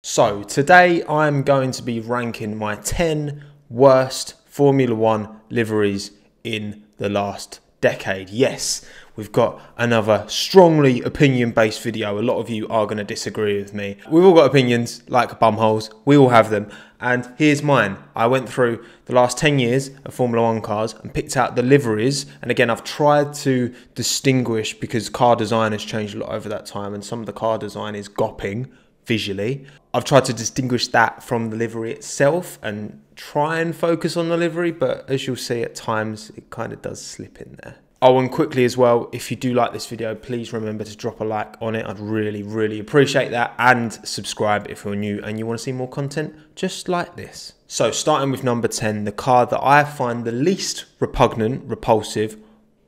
So, today I'm going to be ranking my 10 worst Formula One liveries in the last decade. Yes, we've got another strongly opinion based video. A lot of you are going to disagree with me. We've all got opinions like bumholes, we all have them. And here's mine. I went through the last 10 years of Formula One cars and picked out the liveries. And again, I've tried to distinguish because car design has changed a lot over that time, and some of the car design is gopping visually. I've tried to distinguish that from the livery itself and try and focus on the livery, but as you'll see at times, it kind of does slip in there. Oh, and quickly as well, if you do like this video, please remember to drop a like on it. I'd really, really appreciate that. And subscribe if you're new and you want to see more content just like this. So, starting with number 10, the car that I find the least repugnant, repulsive,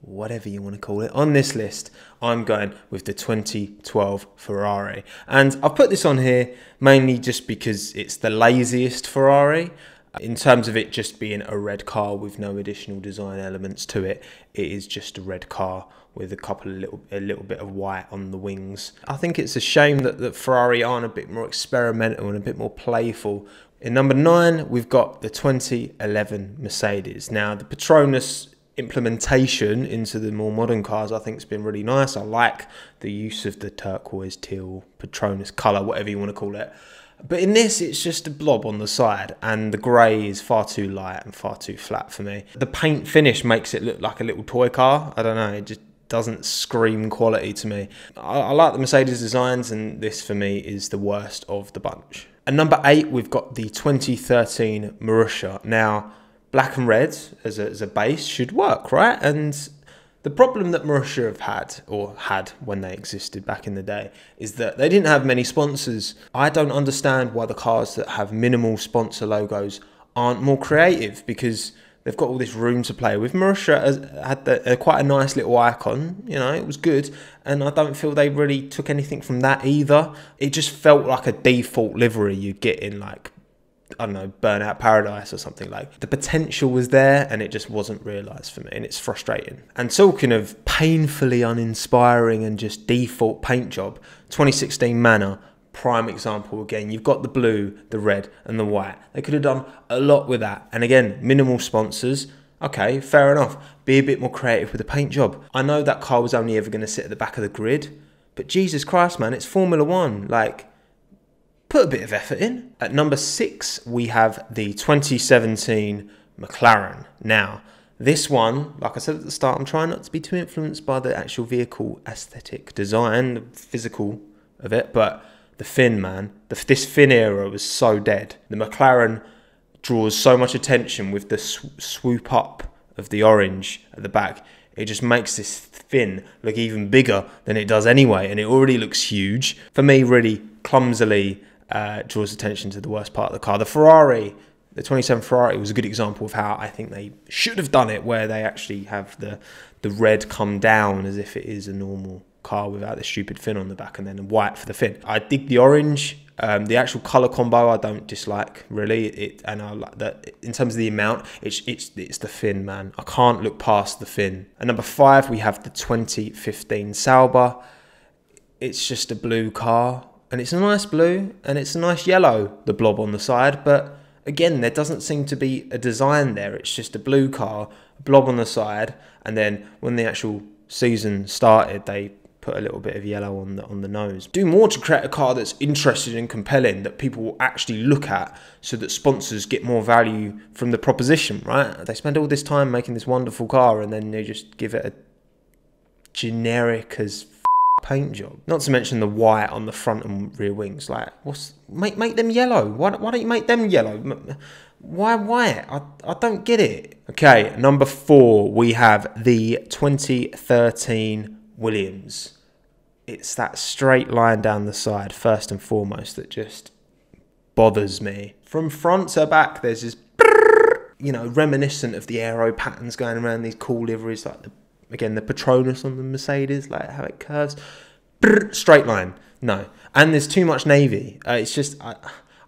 whatever you want to call it, on this list, I'm going with the 2012 Ferrari. And I've put this on here mainly just because it's the laziest Ferrari. In terms of it just being a red car with no additional design elements to it, it is just a red car with a couple of little a little bit of white on the wings. I think it's a shame that, that Ferrari aren't a bit more experimental and a bit more playful. In number nine, we've got the 2011 Mercedes. Now, the Petronas implementation into the more modern cars, I think, has been really nice. I like the use of the turquoise, teal, Petronas colour, whatever you want to call it. But in this, it's just a blob on the side, and the grey is far too light and far too flat for me. The paint finish makes it look like a little toy car. I don't know, it just doesn't scream quality to me. I, I like the Mercedes designs, and this for me is the worst of the bunch. And number eight, we've got the 2013 Marussia. Now, black and red as a, as a base should work, right? And the problem that Marussia have had, or had when they existed back in the day, is that they didn't have many sponsors. I don't understand why the cars that have minimal sponsor logos aren't more creative because they've got all this room to play with. Marussia had the, uh, quite a nice little icon, you know, it was good, and I don't feel they really took anything from that either. It just felt like a default livery you get in like I don't know, Burnout Paradise or something like. The potential was there and it just wasn't realised for me, and it's frustrating. And talking of painfully uninspiring and just default paint job, 2016 Manor, prime example again. You've got the blue, the red, and the white. They could have done a lot with that. And again, minimal sponsors. Okay, fair enough. Be a bit more creative with the paint job. I know that car was only ever going to sit at the back of the grid, but Jesus Christ, man, it's Formula One. Like, put a bit of effort in. At number six, we have the 2017 McLaren. Now, this one, like I said at the start, I'm trying not to be too influenced by the actual vehicle aesthetic design, the physical of it, but the fin, man, the, this fin era was so dead. The McLaren draws so much attention with the sw- swoop up of the orange at the back. It just makes this fin look even bigger than it does anyway, and it already looks huge. For me, really clumsily uh, draws attention to the worst part of the car. The Ferrari, the 27 Ferrari, was a good example of how I think they should have done it, where they actually have the the red come down as if it is a normal car without the stupid fin on the back, and then the white for the fin. I dig the orange. Um, the actual color combo I don't dislike really. It and I like that in terms of the amount. It's it's it's the fin, man. I can't look past the fin. And number five, we have the 2015 Sauber. It's just a blue car and it's a nice blue and it's a nice yellow, the blob on the side, but again, there doesn't seem to be a design there. It's just a blue car, a blob on the side, and then when the actual season started, they put a little bit of yellow on the on the nose. Do more to create a car that's interesting and compelling that people will actually look at so that sponsors get more value from the proposition, right? They spend all this time making this wonderful car and then they just give it a generic as paint job. Not to mention the white on the front and rear wings. Like, what's make make them yellow? Why, why don't you make them yellow? Why white? I, I don't get it. Okay, number four, we have the 2013 Williams. It's that straight line down the side, first and foremost, that just bothers me. From front to back, there's this, you know, reminiscent of the aero patterns going around these cool liveries, like the again the Petronas on the Mercedes, like how it curves, straight line. No, and there's too much navy. Uh, it's just. I,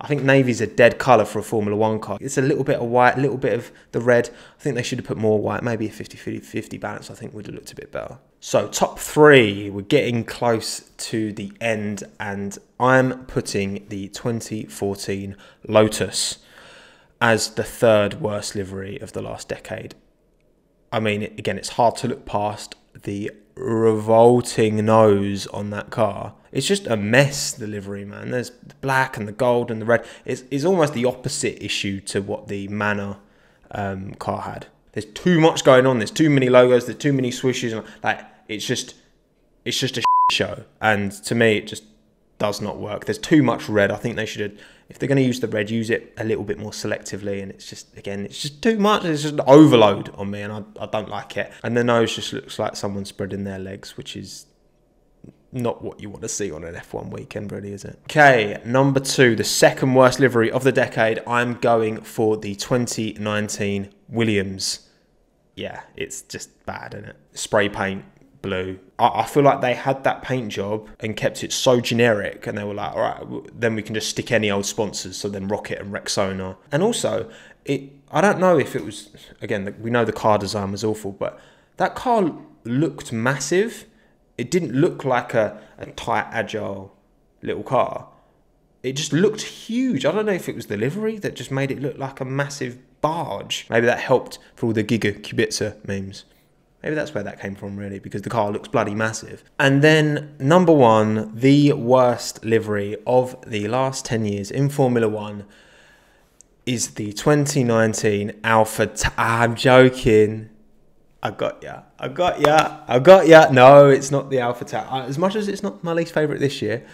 I think navy's a dead colour for a Formula One car. It's a little bit of white, a little bit of the red. I think they should have put more white, maybe a 50 50 balance, I think would have looked a bit better. So, top three, we're getting close to the end, and I'm putting the 2014 Lotus as the third worst livery of the last decade. I mean, again, it's hard to look past the revolting nose on that car. It's just a mess, the livery, man. There's the black and the gold and the red. It's, it's almost the opposite issue to what the Manor um, car had. There's too much going on. There's too many logos. There's too many swishes. And like, it's just, it's just a show. And to me, it just does not work. There's too much red. I think they should if they're going to use the red, use it a little bit more selectively. And it's just, again, it's just too much. It's just an overload on me, and I, I don't like it. And the nose just looks like someone spreading their legs, which is not what you want to see on an F1 weekend, really, is it? Okay, number two, the second worst livery of the decade. I'm going for the 2019 Williams. Yeah, it's just bad, isn't it? Spray paint, blue. I, I feel like they had that paint job and kept it so generic, and they were like, all right, then we can just stick any old sponsors. So then ROKiT and Rexona, and also it. I don't know if it was again. We know the car design was awful, but that car looked massive. It didn't look like a, a tight, agile little car. It just looked huge. I don't know if it was the livery that just made it look like a massive barge. Maybe that helped for all the Giga Kubica memes. Maybe that's where that came from, really, because the car looks bloody massive. And then, number one, the worst livery of the last 10 years in Formula One is the 2019 Alpha. T- ah, I'm joking. I got ya. I got ya. I got ya. No, it's not the Alpha Tauri. Uh, as much as it's not my least favourite this year,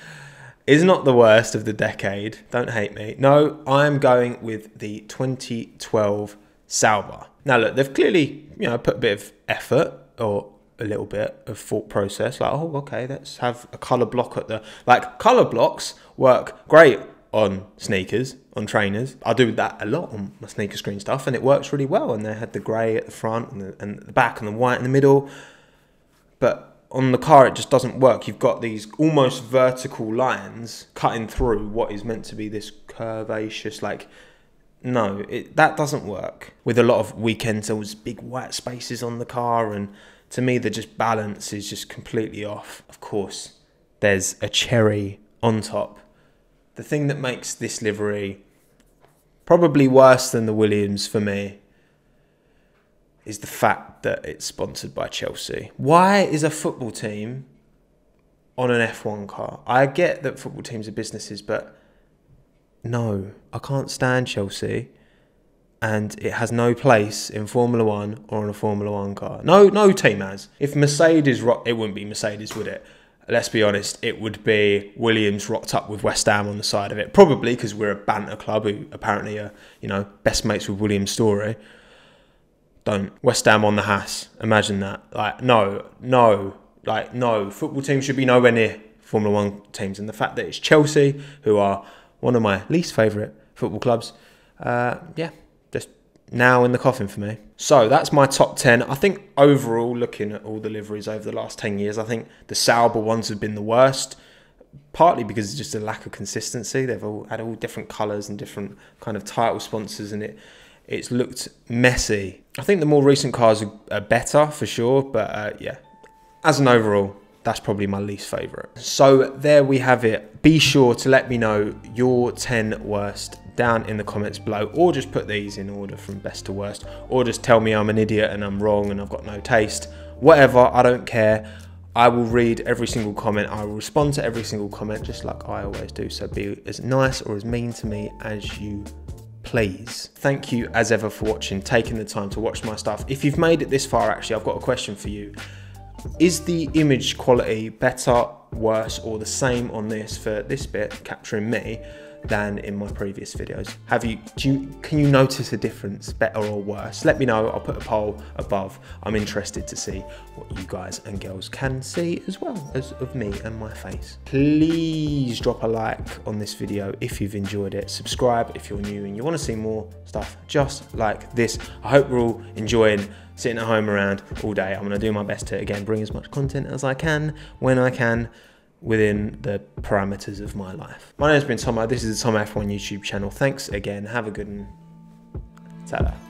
is not the worst of the decade. Don't hate me. No, I'm going with the 2012 Sauber. Now, look, they've clearly, you know, put a bit of effort or a little bit of thought process. Like, oh, okay, let's have a color block at the like color blocks work great on sneakers, on trainers. I do that a lot on my sneaker screen stuff, and it works really well. And they had the grey at the front and the, and the back and the white in the middle. But on the car, it just doesn't work. You've got these almost vertical lines cutting through what is meant to be this curvaceous, like no, it, that doesn't work. With a lot of weekends, there was big white spaces on the car, and to me, the just balance is just completely off. Of course, there's a cherry on top. The thing that makes this livery probably worse than the Williams for me is the fact that it's sponsored by Chelsea. Why is a football team on an F1 car? I get that football teams are businesses, but no, I can't stand Chelsea, and it has no place in Formula One or on a Formula One car. No, no team has. If Mercedes, rock, it wouldn't be Mercedes, would it? Let's be honest, it would be Williams rocked up with West Ham on the side of it. Probably because we're a banter club who apparently are, you know, best mates with Williams' story. Don't West Ham on the Haas. Imagine that. Like, no, no, like no. Football teams should be nowhere near Formula One teams, and the fact that it's Chelsea who are one of my least favourite football clubs. Uh, yeah, just now in the coffin for me. So that's my top 10. I think overall, looking at all the liveries over the last 10 years, I think the Sauber ones have been the worst. Partly because it's just a lack of consistency. They've all had all different colours and different kind of title sponsors, and it it's looked messy. I think the more recent cars are, are better for sure, but uh, yeah, as an overall, that's probably my least favourite. So there we have it. Be sure to let me know your 10 worst down in the comments below or just put these in order from best to worst or just tell me I'm an idiot and I'm wrong and I've got no taste. Whatever, I don't care. I will read every single comment. I will respond to every single comment just like I always do. So be as nice or as mean to me as you please. Thank you as ever for watching, taking the time to watch my stuff. If you've made it this far, actually, I've got a question for you. Is the image quality better, worse, or the same on this for this bit capturing me than in my previous videos? Have you, do you, can you notice a difference, better or worse? Let me know, I'll put a poll above. I'm interested to see what you guys and girls can see as well as of me and my face. Please drop a like on this video if you've enjoyed it. Subscribe if you're new and you want to see more stuff just like this. I hope we're all enjoying sitting at home around all day. I'm to do my best to, again, bring as much content as I can when I can within the parameters of my life. My name's been Tommo. This is the Tom F1 YouTube channel. Thanks again. Have a good one. Ta-da.